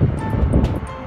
you.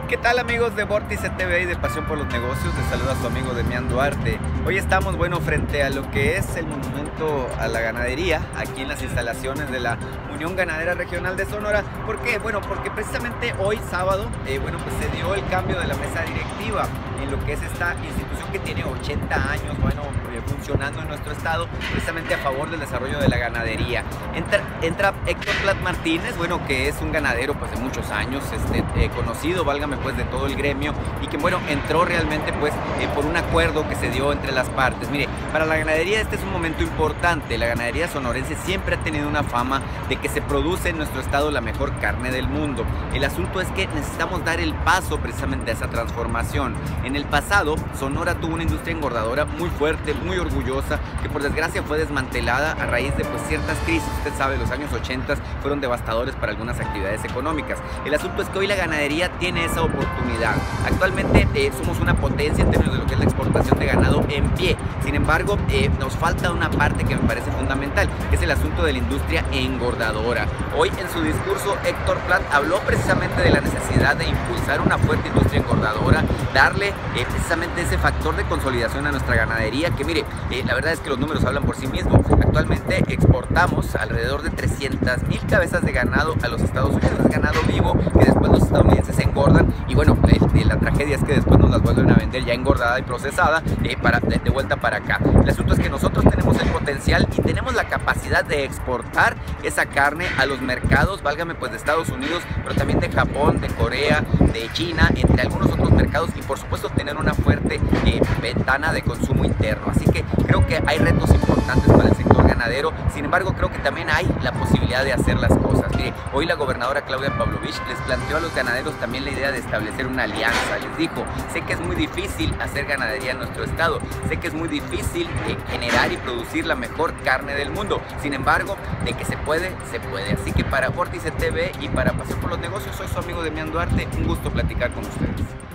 ¿Qué tal amigos de Vórtice TV y de Pasión por los Negocios? Les saluda su amigo Demián Duarte. Hoy estamos, bueno, frente a lo que es el monumento a la ganadería, aquí en las instalaciones de la Unión Ganadera Regional de Sonora. ¿Por qué? Bueno, porque precisamente hoy sábado, eh, bueno, pues se dio el cambio de la mesa directiva en lo que es esta institución que tiene 80 años, bueno, eh, funcionando en nuestro estado, precisamente a favor del desarrollo de la ganadería. Entra, entra Héctor Plat Martínez, bueno, que es un ganadero pues de muchos años, este, eh, conocido, válgame pues de todo el gremio y que bueno, entró realmente pues eh, por un acuerdo que se dio entre las partes. Mire, para la ganadería este es un momento importante, la ganadería sonorense siempre ha tenido una fama de que se produce en nuestro estado la mejor carne del mundo. El asunto es que necesitamos dar el paso precisamente a esa transformación. En el pasado, Sonora tuvo una industria engordadora muy fuerte, muy orgullosa, que por desgracia fue desmantelada a raíz de pues, ciertas crisis. Usted sabe, los años 80 fueron devastadores para algunas actividades económicas. El asunto es que hoy la ganadería tiene esa oportunidad. Actualmente eh, somos una potencia en términos de lo que es la exportación de ganado en pie. Sin embargo, eh, nos falta una parte que me parece fundamental, que es el asunto de la industria engordadora. Hoy en su discurso Héctor Platt habló precisamente de la necesidad de impulsar una fuerte industria engordadora, darle eh, precisamente ese factor de consolidación a nuestra ganadería, que mire, la verdad es que los números hablan por sí mismos. Actualmente exportamos alrededor de 300 mil cabezas de ganado a los Estados Unidos, ganado vivo que después los estadounidenses engordan y bueno, la tragedia es que después nos vuelven a vender ya engordada y procesada eh, para, de, vuelta para acá. El asunto es que nosotros tenemos el potencial y tenemos la capacidad de exportar esa carne a los mercados, válgame pues de Estados Unidos, pero también de Japón, de Corea, de China, entre algunos otros mercados y por supuesto tener una fuerte eh, ventana de consumo interno. Así que creo que hay retos importantes para el sector ganadero, sin embargo creo que también hay la posibilidad de hacer las cosas. Mire, hoy la gobernadora Claudia Pavlovich les planteó a los ganaderos también la idea de establecer una alianza. Les dijo, sé que es muy difícil hacer ganadería en nuestro estado, sé que es muy difícil eh, generar y producir la mejor carne del mundo. Sin embargo, de que se puede, se puede. Así que para Vórtice TV y para Pasión por los Negocios, soy su amigo Demián Duarte. Un gusto platicar con ustedes.